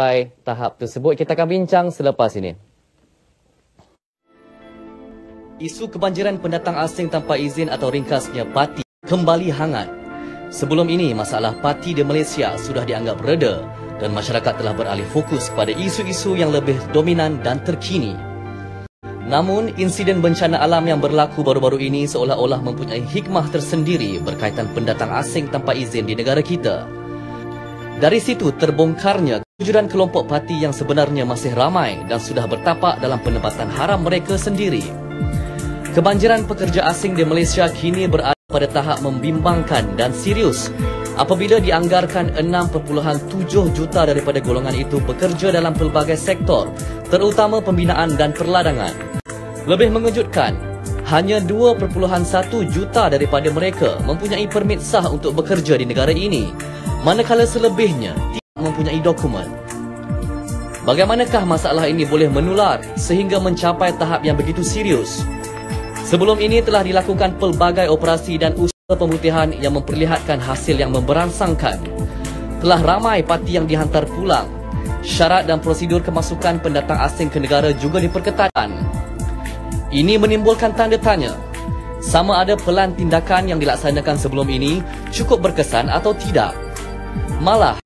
sampai tahap tersebut. Kita akan bincang selepas ini. Isu kebanjiran pendatang asing tanpa izin atau ringkasnya parti kembali hangat. Sebelum ini, masalah parti di Malaysia sudah dianggap reda dan masyarakat telah beralih fokus kepada isu-isu yang lebih dominan dan terkini. Namun, insiden bencana alam yang berlaku baru-baru ini seolah-olah mempunyai hikmah tersendiri berkaitan pendatang asing tanpa izin di negara kita. Dari situ terbongkarnya kewujudan kelompok parti yang sebenarnya masih ramai dan sudah bertapak dalam penempatan haram mereka sendiri. Kebanjiran pekerja asing di Malaysia kini berada pada tahap membimbangkan dan serius apabila dianggarkan 6.7 juta daripada golongan itu bekerja dalam pelbagai sektor, terutama pembinaan dan perladangan. Lebih mengejutkan, hanya 2.1 juta daripada mereka mempunyai permit sah untuk bekerja di negara ini, manakala selebihnya tidak mempunyai dokumen. Bagaimanakah masalah ini boleh menular sehingga mencapai tahap yang begitu serius? Sebelum ini telah dilakukan pelbagai operasi dan usaha pemutihan yang memperlihatkan hasil yang memberangsangkan. Telah ramai parti yang dihantar pulang. Syarat dan prosedur kemasukan pendatang asing ke negara juga diperketatkan. Ini menimbulkan tanda tanya. Sama ada pelan tindakan yang dilaksanakan sebelum ini cukup berkesan atau tidak. Malah,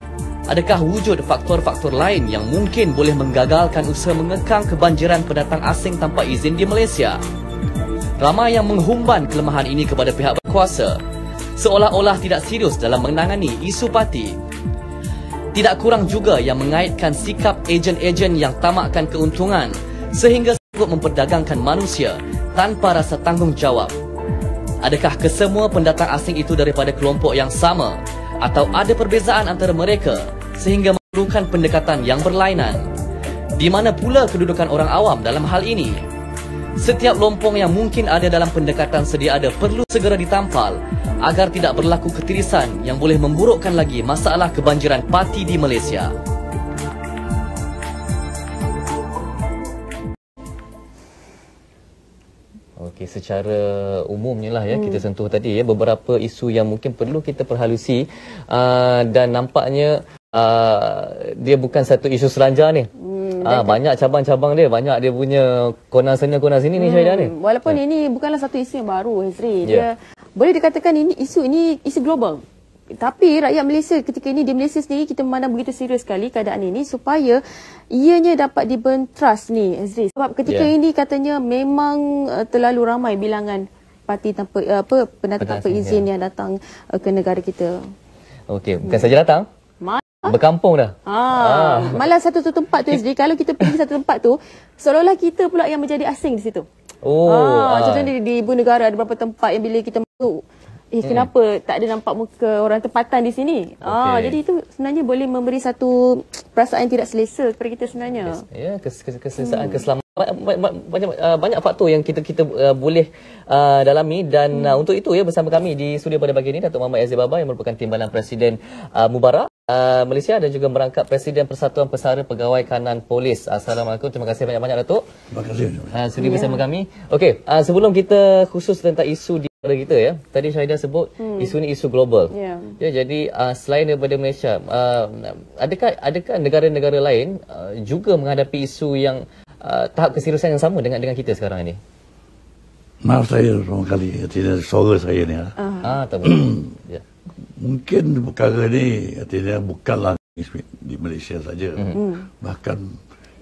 adakah wujud faktor-faktor lain yang mungkin boleh menggagalkan usaha mengekang kebanjiran pendatang asing tanpa izin di Malaysia? Ramai yang menghumban kelemahan ini kepada pihak berkuasa seolah-olah tidak serius dalam menangani isu parti. Tidak kurang juga yang mengaitkan sikap ejen-ejen yang tamakkan keuntungan sehingga sanggup memperdagangkan manusia tanpa rasa tanggungjawab. Adakah kesemua pendatang asing itu daripada kelompok yang sama atau ada perbezaan antara mereka sehingga memerlukan pendekatan yang berlainan? Di mana pula kedudukan orang awam dalam hal ini? Setiap lompong yang mungkin ada dalam pendekatan sedia ada perlu segera ditampal agar tidak berlaku ketirisan yang boleh memburukkan lagi masalah kebanjiran parti di Malaysia. Okey, secara umumnya lah ya hmm. kita sentuh tadi ya beberapa isu yang mungkin perlu kita perhalusi uh, dan nampaknya uh, dia bukan satu isu seranjar ni. Hmm. Ah banyak cabang-cabang dia, banyak dia punya konan sana konan sini hmm. ni Syahidah ni. Walaupun ya. ini bukanlah satu isu yang baru Hazri. Dia ya. boleh dikatakan ini isu ini isu global. Tapi rakyat Malaysia ketika ini di Malaysia sendiri kita memandang begitu serius sekali keadaan ini supaya ianya dapat diburn trust ni Azri. Sebab ketika yeah. ini katanya memang uh, terlalu ramai bilangan parti tanpa uh, apa pendatang tanpa izin yeah. yang datang uh, ke negara kita. Okey, bukan hmm. saja datang. Berkampung dah. Ha, ah. Malah satu-satu tempat tu SD. Kalau kita pergi satu tempat tu, seolah-olah kita pula yang menjadi asing di situ. Oh. Ha, ah. Contohnya di, di ibu negara ada beberapa tempat yang bila kita masuk, eh hmm. kenapa tak ada nampak muka orang tempatan di sini? Okay. Ah, jadi itu sebenarnya boleh memberi satu perasaan tidak selesa kepada kita sebenarnya. Ya, kes, kes, kesesaan, hmm. keselamatan. Banyak, uh, banyak faktor yang kita kita uh, boleh uh, dalami dan hmm. uh, untuk itu ya bersama kami di studio pada pagi ini Datuk Muhammad Aziz Baba yang merupakan timbalan Presiden uh, Mubarak uh, Malaysia dan juga merangkap Presiden Persatuan Pesara Pegawai Kanan Polis. Assalamualaikum. Terima kasih banyak-banyak Datuk. Terima kasih. Uh, sudi yeah. bersama kami. Okey, uh, sebelum kita khusus tentang isu di negara kita ya. Tadi Syahidah sebut hmm. isu ni isu global. Yeah. Ya, jadi uh, selain daripada Malaysia, uh, adakah adakah negara-negara lain uh, juga menghadapi isu yang uh, tahap keseriusan yang sama dengan dengan kita sekarang ini? Maaf saya pertama kali. Tidak suara saya ni. Uh-huh. Ah, tak ya. Mungkin perkara ni artinya bukanlah di Malaysia saja. Mm. bahkan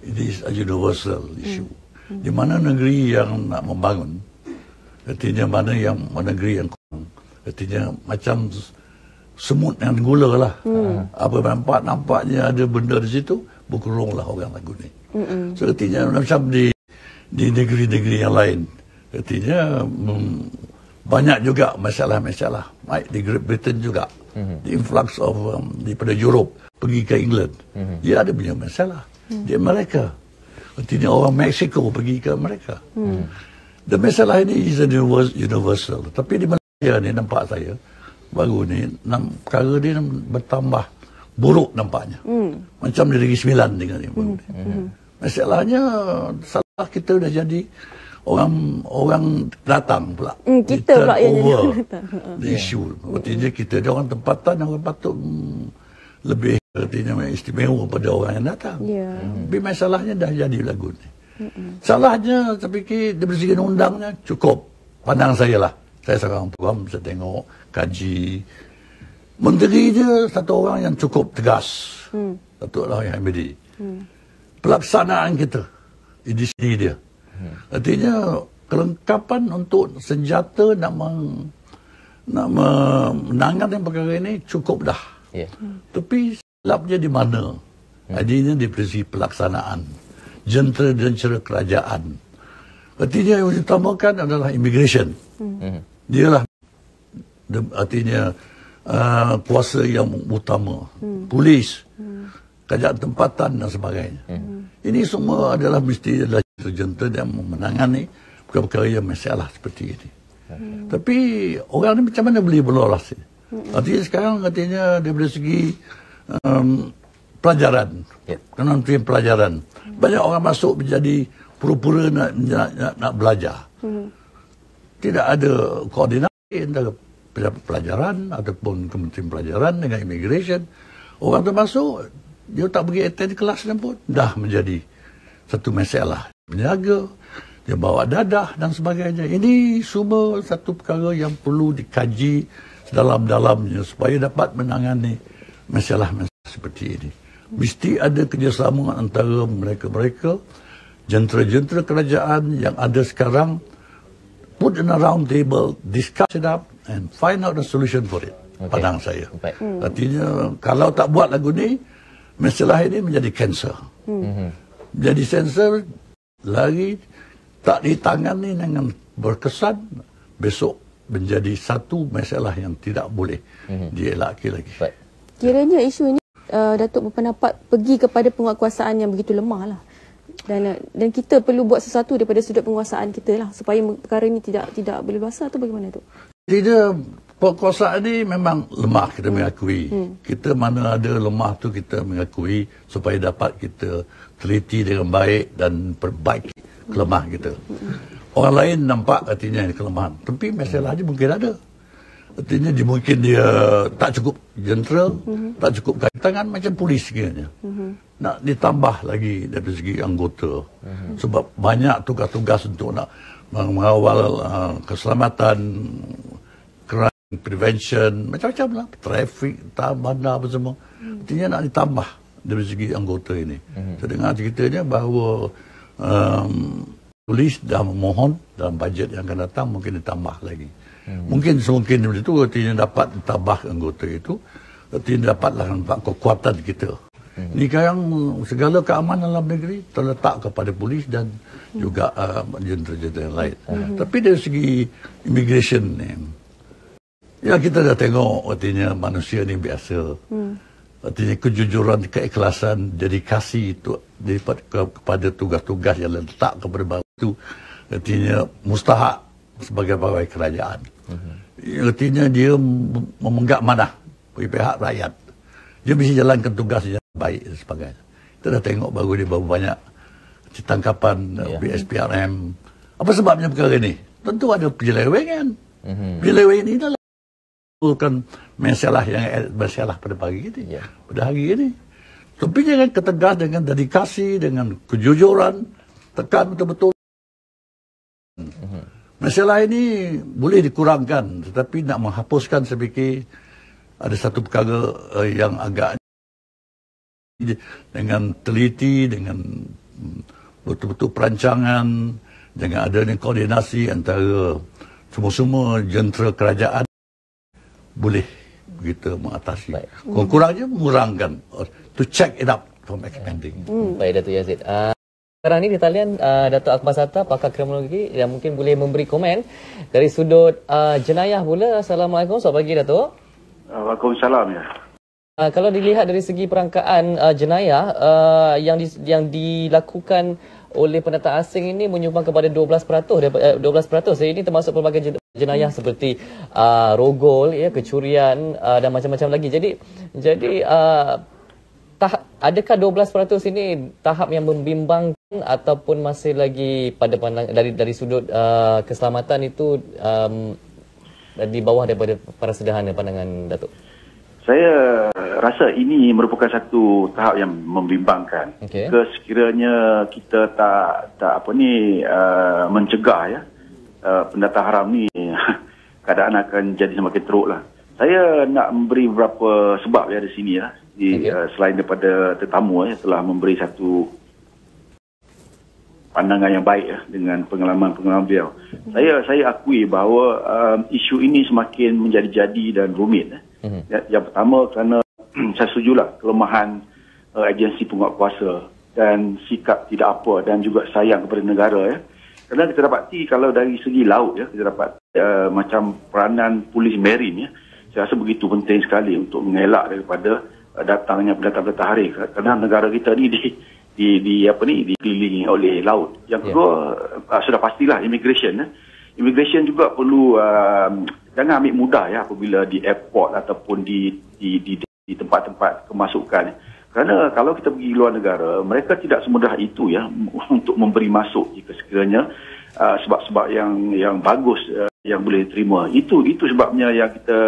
ini is a universal issue. Mm. di mana negeri yang nak membangun artinya mana yang negeri yang kurang. Artinya macam semut yang gula lah. Mm. apa nampak nampaknya ada benda di situ berkurunglah orang lagu ni. Mm so artinya macam di di negeri-negeri yang lain artinya mm, banyak juga masalah-masalah. Baik di Great Britain juga. Mm-hmm. the influx of um, daripada Europe pergi ke England. Mm-hmm. dia ada punya masalah. Mm-hmm. di Amerika. Artinya orang Mexico pergi ke Amerika. Mm-hmm. dan masalah ini is universal. Tapi di Malaysia ni nampak saya baru ni perkara dia bertambah buruk nampaknya. Mm. macam di Negeri Sembilan dengan ni. Mm-hmm. masalahnya salah kita dah jadi orang orang datang pula. Hmm, kita pula yang over the issue. Artinya kita dia orang tempatan yang orang patut hmm, lebih artinya istimewa pada orang yang datang. Ya. Tapi masalahnya dah jadi lagu ni. Salahnya saya fikir dari undangnya cukup. Pandang saya lah. Saya seorang program, saya tengok, kaji. Menteri dia satu orang yang cukup tegas. Hmm. Datuk Lah yang MBD. Hmm. Pelaksanaan kita di sini dia. Hmm. Artinya kelengkapan untuk senjata nak meng, nak menangani perkara ini cukup dah. Yeah. Hmm. Tapi silapnya di mana? Hmm. Artinya di segi pelaksanaan. Jentera-jentera kerajaan. Artinya yang diutamakan adalah immigration. Hmm. Dia lah artinya uh, kuasa yang utama. Hmm. Polis. Hmm. Kerajaan tempatan dan sebagainya. Hmm. Ini semua adalah mesti adalah jentera yang menangani perkara-perkara yang masalah seperti ini. Hmm. Tapi orang ni macam mana boleh berlolas? Hmm. Artinya sekarang artinya dari segi um, pelajaran. Yeah. Kementerian pelajaran. Hmm. Banyak orang masuk menjadi pura-pura nak, nak, nak, nak belajar. Hmm. Tidak ada koordinasi antara pelajaran ataupun kementerian pelajaran dengan immigration. Orang tu masuk, dia tak pergi attend kelas pun dah menjadi satu masalah. Menjaga, dia bawa dadah dan sebagainya. Ini semua satu perkara yang perlu dikaji sedalam-dalamnya supaya dapat menangani masalah-masalah seperti ini. Mesti ada kerjasama antara mereka-mereka, jentera-jentera kerajaan yang ada sekarang, put in a round table, discuss it up and find out the solution for it. Okay. Padang saya. Hmm. Artinya, kalau tak buat lagu ni, masalah ini menjadi cancer. Hmm. Jadi sensor, lagi tak ditangani dengan berkesan, besok menjadi satu masalah yang tidak boleh hmm. dielakkan lagi. Baik. Kiranya isu ini uh, Datuk berpendapat pergi kepada penguatkuasaan yang begitu lemah lah. Dan uh, dan kita perlu buat sesuatu daripada sudut penguasaan kita lah supaya perkara ini tidak tidak boleh luasa atau bagaimana tu? Tidak penguasaan ini memang lemah kita hmm. mengakui. Hmm. Kita mana ada lemah tu kita mengakui supaya dapat kita teliti dengan baik dan perbaiki kelemahan kita. Orang lain nampak artinya kelemahan. Tapi masalahnya mungkin ada. Artinya dia mungkin dia tak cukup jentera, mm-hmm. tak cukup kaki tangan macam polis sebenarnya. Mm-hmm. Nak ditambah lagi dari segi anggota. Mm-hmm. Sebab banyak tugas-tugas untuk nak mengawal uh, keselamatan, crime prevention, macam-macam lah. Traffic, bandar apa semua. Mm-hmm. Artinya nak ditambah dari segi anggota ini. Mm-hmm. Saya dengar ceritanya bahawa um, polis dah memohon dalam bajet yang akan datang mungkin ditambah lagi. Hmm. Mungkin semungkin itu artinya dapat tambah anggota itu artinya dapatlah nampak kekuatan kita. Hmm. Ini sekarang segala keamanan dalam negeri terletak kepada polis dan hmm. juga uh, jentera-jentera yang lain. Hmm. Tapi dari segi immigration ni, ya kita dah tengok artinya manusia ni biasa. Hmm. Artinya kejujuran, keikhlasan, dedikasi itu kepada tugas-tugas yang letak kepada bawah itu artinya mustahak sebagai pegawai kerajaan. Uh-huh. Artinya dia memenggak mana pihak rakyat. Dia mesti jalankan tugasnya baik dan sebagainya. Kita dah tengok baru dia baru banyak tangkapan yeah. BSPRM. Apa sebabnya perkara ini? Tentu ada penyelewengan. Uh-huh. Penyelewengan ini adalah bukan masalah yang masalah pada pagi ini. Yeah. Pada hari ini. Tapi jangan ketegas dengan dedikasi, dengan kejujuran, tekan betul-betul. Uh-huh. Masalah ini boleh dikurangkan tetapi nak menghapuskan saya fikir ada satu perkara uh, yang agak dengan teliti dengan betul-betul perancangan dengan adanya koordinasi antara semua-semua jentera kerajaan boleh kita mengatasi. Baik. Kurang-kurangnya mengurangkan to check it up from expanding. Hmm. Baik Datuk Yazid. Uh... Sekarang ni di talian uh, Datuk Akbar Sata, pakar kriminologi yang mungkin boleh memberi komen dari sudut uh, jenayah pula. Assalamualaikum, selamat pagi Datuk. Waalaikumsalam ya. Uh, kalau dilihat dari segi perangkaan uh, jenayah uh, yang di, yang dilakukan oleh pendatang asing ini menyumbang kepada 12% daripada 12%. Jadi ini termasuk pelbagai jenayah hmm. seperti uh, rogol ya kecurian uh, dan macam-macam lagi. Jadi jadi uh, tahap adakah 12% ini tahap yang membimbangkan ataupun masih lagi pada pandang dari dari sudut uh, keselamatan itu um, di bawah daripada para sederhana pandangan Datuk? Saya rasa ini merupakan satu tahap yang membimbangkan. Okey. Ke sekiranya kita tak tak apa ni uh, mencegah ya uh, pendatang haram ni keadaan akan jadi semakin teruk lah. Saya nak memberi beberapa sebab ya di sini ya. Di, Okey. uh, selain daripada tetamu ya telah memberi satu pandangan yang baik ya, dengan pengalaman-pengalaman beliau. Saya saya akui bahawa um, isu ini semakin menjadi-jadi dan rumit. Ya. Mhm. Yang, yang pertama kerana saya setujulah kelemahan uh, agensi penguatkuasa dan sikap tidak apa dan juga sayang kepada negara ya. Kerana kita dapati kalau dari segi laut ya kita dapat uh, macam peranan polis marine ya. Saya rasa begitu penting sekali untuk mengelak daripada uh, datangnya pendatang-pendatang hari kerana negara kita ni di di, di apa ni dikelilingi oleh laut. Yang Ya. kedua uh, sudah pastilah immigration ya. Immigration juga perlu uh, jangan ambil mudah ya apabila di airport ataupun di di di, di tempat-tempat kemasukan. Kerana kalau kita pergi luar negara, mereka tidak semudah itu ya untuk memberi masuk jika sekiranya uh, sebab-sebab yang yang bagus uh, yang boleh diterima. Itu itu sebabnya yang kita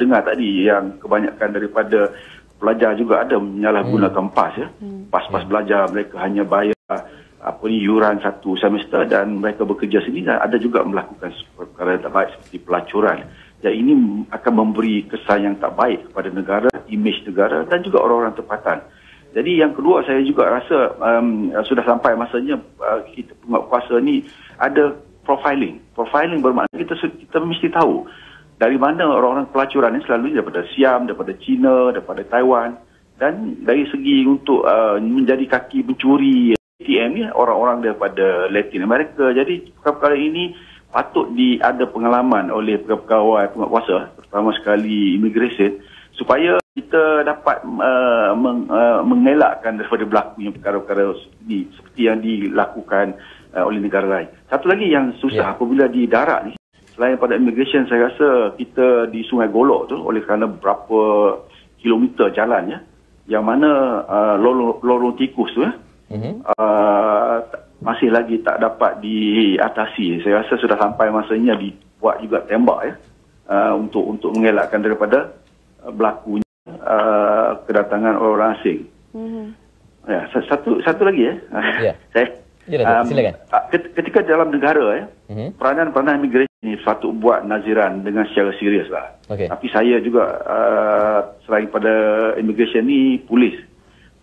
dengar tadi yang kebanyakan daripada pelajar juga ada menyalahgunakan pas ya. Pas-pas belajar mereka hanya bayar apa ni yuran satu semester dan mereka bekerja sini dan ada juga melakukan perkara yang tak baik seperti pelacuran. Dan ini akan memberi kesan yang tak baik kepada negara, imej negara dan juga orang-orang tempatan. Jadi yang kedua saya juga rasa um, sudah sampai masanya uh, kita penguatkuasa ni ada profiling. Profiling bermakna kita kita mesti tahu dari mana orang-orang pelacuran ni selalu daripada Siam, daripada China, daripada Taiwan dan dari segi untuk uh, menjadi kaki mencuri ATM ni orang-orang daripada Latin America. Jadi perkara-perkara ini patut di ada pengalaman oleh pegawai penguatkuasa terutama sekali immigration supaya kita dapat uh, meng, uh, mengelakkan daripada berlakunya perkara-perkara ini seperti yang dilakukan uh, oleh negara lain. Satu lagi yang susah Ya. apabila di darat ni selain pada immigration saya rasa kita di Sungai Golok tu oleh kerana berapa kilometer jalan ya yang mana uh, lorong, lorong tikus tu ya Mhm. uh, masih lagi tak dapat diatasi. Saya rasa sudah sampai masanya dibuat juga tembak ya uh, untuk untuk mengelakkan daripada uh, berlakunya uh, kedatangan orang asing. Mhm. Ya, sa- satu satu lagi ya. Ya. Saya Ya, Datuk. Silakan. ket- ketika dalam negara ya, Mhm. peranan-peranan imigresen ini sepatut buat naziran dengan secara serius lah. Okey. Tapi saya juga uh, selain pada immigration ni polis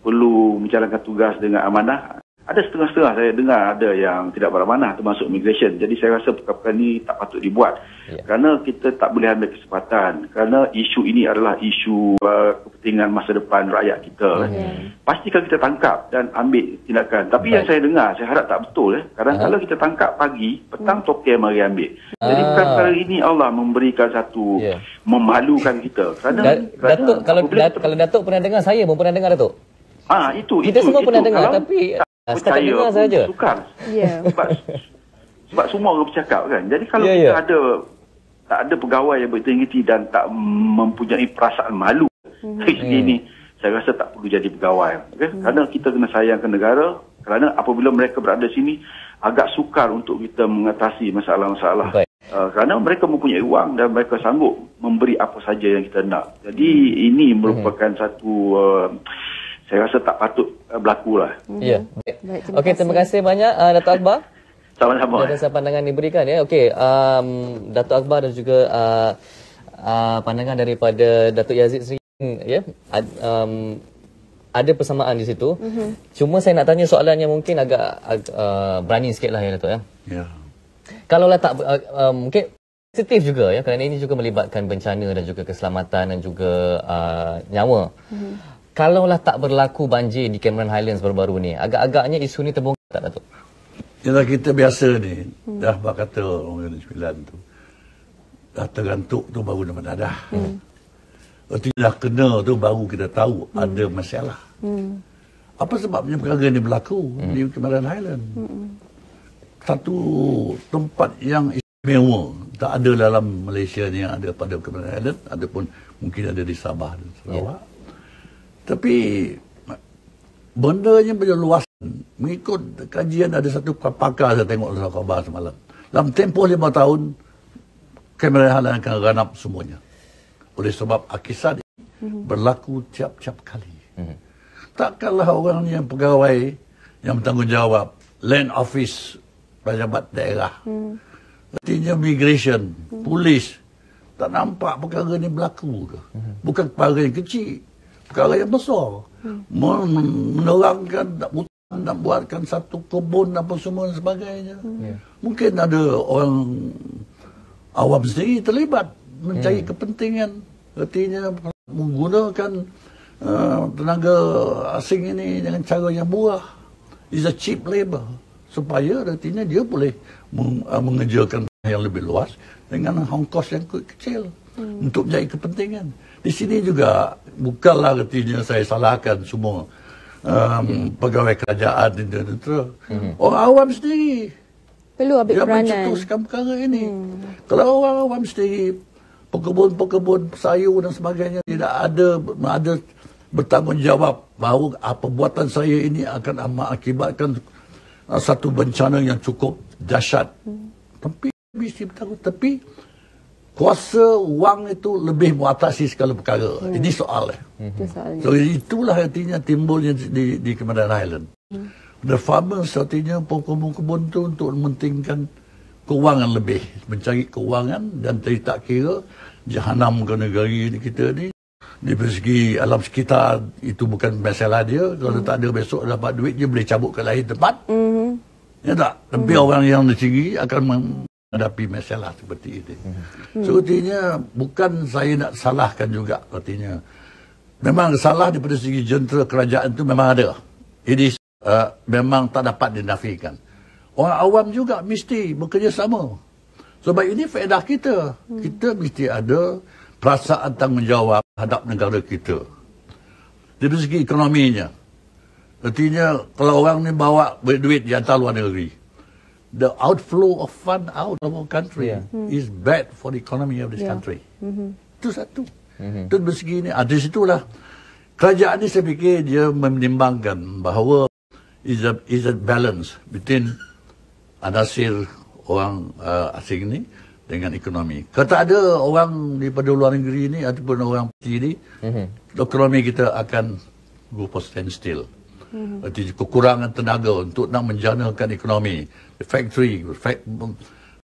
perlu menjalankan tugas dengan amanah. Ada setengah-setengah saya dengar ada yang tidak beramanah termasuk immigration. Jadi saya rasa perkara ni tak patut dibuat. Ya. Kerana kita tak boleh ambil kesempatan. Kerana isu ini adalah isu uh, kepentingan masa depan rakyat kita. Ya. Pastikan kita tangkap dan ambil tindakan. Tapi Baik. yang saya dengar, saya harap tak betul. Eh. Kadang Aha. kalau kita tangkap pagi, petang toke mari ambil. Jadi Ah. perkara ini Allah memberikan satu Ya. memalukan kita. Kerana, Da- kerana Datuk kalau Dat- kalau Datuk pernah dengar saya pun pernah dengar Datuk. Ah itu Kita itu, semua itu. pernah dengar Kalau tapi tak setakat percaya dengar pun saja. Sukar. Ya. Sebab sebab semua orang bercakap kan. Jadi kalau Ya, kita ya. ada tak ada pegawai yang berintegriti dan tak mempunyai perasaan malu dari segi Hmm. ini, saya rasa tak perlu jadi pegawai. Okay? Kerana kita kena sayangkan negara. Kerana apabila mereka berada di sini, agak sukar untuk kita mengatasi masalah-masalah. Baik. Uh, kerana mereka mempunyai uang dan mereka sanggup memberi apa saja yang kita nak. Jadi ini merupakan satu uh, saya rasa tak patut uh, berlaku lah. Ya. Baik, terima Okey, terima kasih banyak uh, Datuk Akbar. Sama-sama. Ada saya pandangan diberikan ya. Okey, um, Datuk Akbar dan juga uh, uh, pandangan daripada Datuk Yazid Sri ya. Ad, um, ada persamaan di situ. Mm-hmm. Cuma saya nak tanya soalan yang mungkin agak, agak uh, berani sikit lah ya Datuk ya. Ya. Kalau lah tak uh, uh, mungkin sensitif juga ya kerana ini juga melibatkan bencana dan juga keselamatan dan juga uh, nyawa. Mm-hmm. Kalau lah tak berlaku banjir di Cameron Highlands baru-baru ni, agak-agaknya isu ni terbongkar tak Datuk? Ialah kita biasa ni, hmm. dah bak kata orang yang sembilan tu, dah tergantuk tu baru nama dadah. Hmm. Erti dah kena tu baru kita tahu hmm. ada masalah. Hmm. Apa sebabnya perkara ni berlaku hmm. di Cameron Highland? Hmm. Satu tempat yang istimewa. Tak ada dalam Malaysia ni yang ada pada Cameron Highland. Adapun mungkin ada di Sabah dan Sarawak. Yeah. Tapi bendanya berluasan. Mengikut kajian ada satu pakar saya tengok dalam khabar semalam. Dalam tempoh lima tahun, kamera Highland akan up semuanya. Oleh sebab akisan mm-hmm. berlaku tiap-tiap kali. Mm-hmm. Takkanlah orang yang pegawai yang bertanggungjawab land office pejabat daerah. Mm. Artinya migration, mm. polis tak nampak perkara ni berlaku ke. Mm-hmm. Bukan perkara yang kecil, perkara yang besar. Mm. Menerangkan tak nak buatkan satu kebun apa semua dan sebagainya. Mm. Yeah. Mungkin ada orang awam sendiri terlibat mencari hmm. kepentingan artinya menggunakan uh, tenaga asing ini dengan cara yang murah is a cheap labor supaya artinya dia boleh meng, uh, mengejarkan yang lebih luas dengan hongkos yang kecil hmm. untuk mencari kepentingan di sini juga bukanlah artinya saya salahkan semua um, hmm. pegawai kerajaan itu, itu. Hmm. orang awam sendiri perlu ambil dia peranan. Dia mencetuskan perkara ini. Hmm. Kalau orang awam sendiri pekebun-pekebun sayur dan sebagainya tidak ada ada bertanggungjawab bahawa apa buatan saya ini akan mengakibatkan uh, satu bencana yang cukup dahsyat. Hmm. Tapi mesti bertanggung tapi kuasa wang itu lebih mengatasi segala perkara. Hmm. Ini soal. Hmm. So itulah artinya timbulnya di di Kementerian Highland. Hmm. The farmers artinya pokok-pokok itu untuk mementingkan kewangan lebih. Mencari kewangan dan tak kira jahanam ke negara kita ni di segi alam sekitar itu bukan masalah dia kalau mm. tak ada besok dapat duit dia boleh cabut ke lain tempat mm. ya tak tapi mm. orang yang di sini akan menghadapi masalah seperti itu mm. so artinya bukan saya nak salahkan juga artinya memang salah daripada segi jentera kerajaan itu memang ada ini uh, memang tak dapat dinafikan orang awam juga mesti bekerjasama sebab ini faedah kita. Hmm. Kita mesti ada perasaan tanggungjawab terhadap negara kita. Dari segi ekonominya. Artinya, kalau orang ni bawa duit di antar luar negeri, the outflow of fund out of our country yeah. hmm. is bad for the economy of this yeah. country. Mm-hmm. Itu satu. Mm-hmm. Itu dari segi ini. Ada situlah. Kerajaan ini saya fikir dia menimbangkan bahawa is a, is a balance between anasir orang uh, asing ni dengan ekonomi. Kalau tak ada orang daripada luar negeri ni ataupun orang putih ni, mm-hmm. ekonomi kita akan go for standstill. Mm-hmm. Arti kekurangan tenaga untuk nak menjanakan ekonomi. Factory, fact,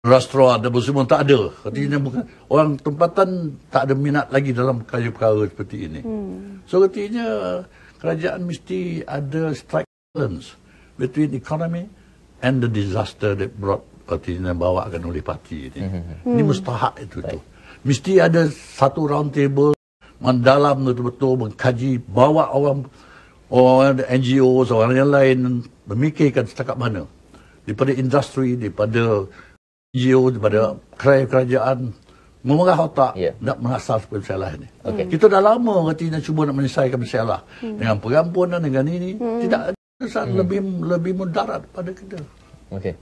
restoran dan semua tak ada. Artinya bukan orang tempatan tak ada minat lagi dalam perkara-perkara seperti ini. Mm. So artinya kerajaan mesti ada strike balance between economy and the disaster that brought parti yang bawakan oleh parti ini. Hmm. Ini mustahak itu tu. Mesti ada satu round table mendalam betul-betul mengkaji bawa orang orang NGO orang yang lain memikirkan setakat mana daripada industri daripada NGO daripada kerajaan memerah otak yeah. nak mengasal masalah ini. Okay. Kita dah lama artinya cuba nak menyelesaikan masalah hmm. dengan pengampunan dengan ini hmm. tidak ada hmm. lebih lebih mudarat pada kita. Okay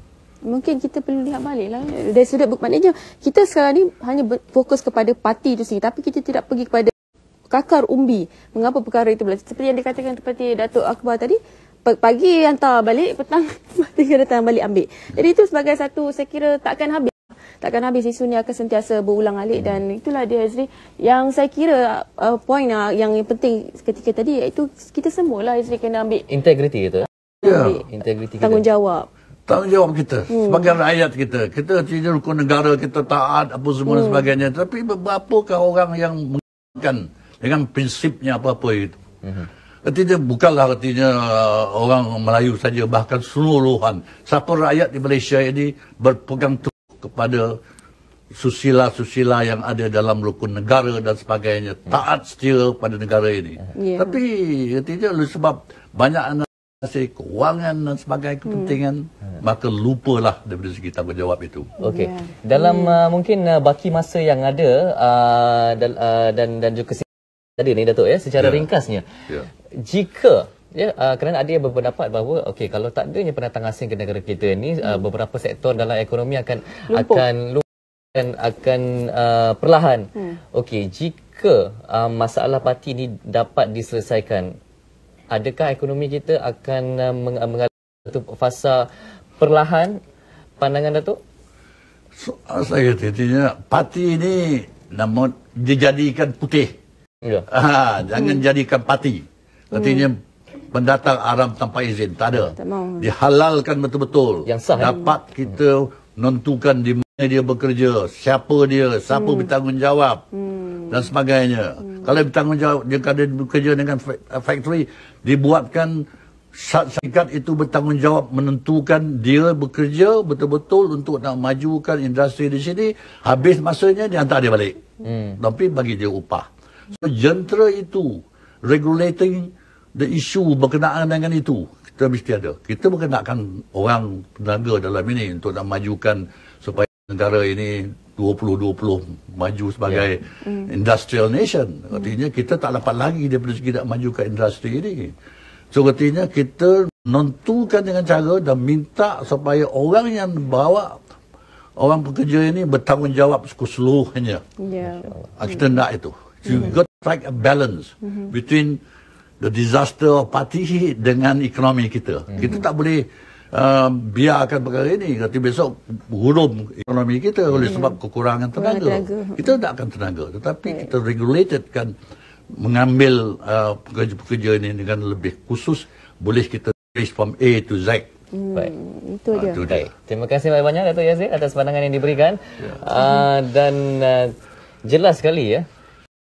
mungkin kita perlu lihat balik lah. Dari sudut maknanya kita sekarang ni hanya fokus kepada parti itu sendiri tapi kita tidak pergi kepada kakar umbi mengapa perkara itu berlaku. Seperti yang dikatakan seperti Datuk Akbar tadi, pagi hantar balik, petang tinggal datang balik ambil. Jadi itu sebagai satu saya kira takkan habis. Takkan habis isu ni akan sentiasa berulang alik dan itulah dia Azri yang saya kira uh, poin uh, yang penting ketika tadi iaitu kita semua lah Azri kena ambil integriti kita. Ya. Integriti kita. Tanggungjawab tanggungjawab kita hmm. sebagai rakyat kita. Kita tidak rukun negara, kita taat apa semua hmm. dan sebagainya. Tapi berapakah orang yang menggunakan dengan prinsipnya apa-apa itu. Hmm. Artinya bukanlah artinya uh, orang Melayu saja bahkan seluruhan. Siapa rakyat di Malaysia ini berpegang teguh kepada susila-susila yang ada dalam rukun negara dan sebagainya. Taat setia pada negara ini. Yeah. Tapi artinya sebab banyak anak kasih kewangan dan sebagainya kepentingan hmm. maka lupalah daripada segi tanggungjawab itu. Okey. Yeah. Dalam hmm. uh, mungkin uh, baki masa yang ada uh, dan, uh, dan dan juga tadi ni Datuk ya secara yeah. ringkasnya. Yeah. Jika ya uh, kerana ada yang berpendapat bahawa okey kalau tak adanya pendatang asing ke negara kita ni uh, hmm. uh, beberapa sektor dalam ekonomi akan Lumpuh. akan akan akan uh, perlahan. Hmm. Okey, jika uh, masalah parti ini dapat diselesaikan adakah ekonomi kita akan uh, mengalami satu fasa perlahan pandangan Datuk? So, saya kata, parti ini namun dijadikan putih Ya. Ha, jangan hmm. jadikan parti. Artinya hmm. pendatang Aram tanpa izin. Tak ada. Tak Dihalalkan betul-betul. Yang sah. Dapat ya? kita menentukan di mana dia bekerja. Siapa dia. Siapa hmm. bertanggungjawab. Hmm. Dan sebagainya. Hmm. Kalau bertanggungjawab, dia kada bekerja dengan factory. Dibuatkan syarikat itu bertanggungjawab menentukan dia bekerja betul-betul untuk nak majukan industri di sini. Habis masanya, dia hantar dia balik. Hmm. Tapi bagi dia upah. So, jentera itu, regulating the issue berkenaan dengan itu, kita mesti ada. Kita berkenaan orang tenaga dalam ini untuk nak majukan supaya negara ini 2020 maju sebagai yeah. mm. industrial nation. Artinya kita tak dapat lagi daripada segi nak majukan industri ini. So artinya kita nentukan dengan cara dan minta supaya orang yang bawa orang pekerja ini bertanggungjawab keseluruhannya. Yeah. Kita nak itu. You mm-hmm. got to strike a balance mm-hmm. between the disaster of party dengan ekonomi kita. Mm-hmm. Kita tak boleh uh, biarkan perkara ini. Nanti besok huruf ekonomi kita mm-hmm. oleh sebab kekurangan tenaga. tenaga. Kita tak akan tenaga. Tetapi right. kita regulated kan mengambil uh, pekerja-pekerja ini dengan lebih khusus. Boleh kita trace from A to Z. Hmm, Baik. Itu dia. Uh, Baik. Terima kasih banyak-banyak Dato' Yazid atas pandangan yang diberikan. Yeah. Uh, dan uh, jelas sekali ya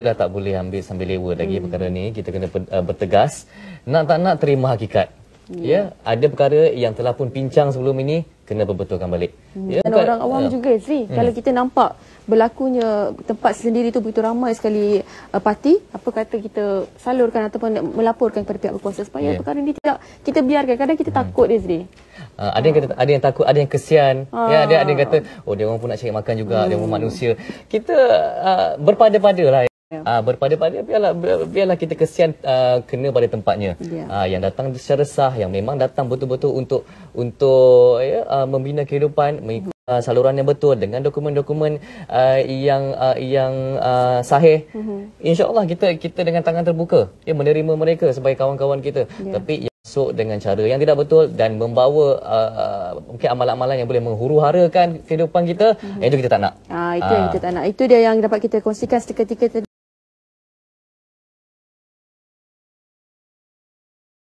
dah tak boleh ambil sambil lewa lagi hmm. perkara ni kita kena uh, bertegas nak tak nak terima hakikat ya yeah. ada perkara yang telah pun pincang sebelum ini kena berbetulkan balik hmm. ya dan orang awam uh, juga Sri hmm. kalau kita nampak berlakunya tempat sendiri tu begitu ramai sekali uh, parti apa kata kita salurkan ataupun melaporkan kepada pihak berkuasa supaya yeah. perkara ni tidak kita biarkan kadang kita hmm. takut dia Sri Uh, ada yang kata ada yang takut, ada yang kesian. Uh. Ya, ada ada yang kata, oh dia orang pun nak cari makan juga, hmm. dia pun manusia. Kita uh, berpada-padalah Yeah. Uh, berpada-pada biarlah biarlah kita kesian uh, kena pada tempatnya. Yeah. Uh, yang datang secara sah yang memang datang betul-betul untuk untuk ya uh, membina kehidupan mengikut uh, saluran yang betul dengan dokumen-dokumen uh, yang uh, yang uh, sahih. Mm-hmm. Insya-Allah kita kita dengan tangan terbuka ya menerima mereka sebagai kawan-kawan kita. Yeah. Tapi masuk dengan cara yang tidak betul dan membawa uh, mungkin amalan-amalan yang boleh menghuru-harakan kehidupan kita, mm-hmm. itu kita tak nak. Ah itu uh. yang kita tak nak. Itu dia yang dapat kita kongsikan seketika tadi.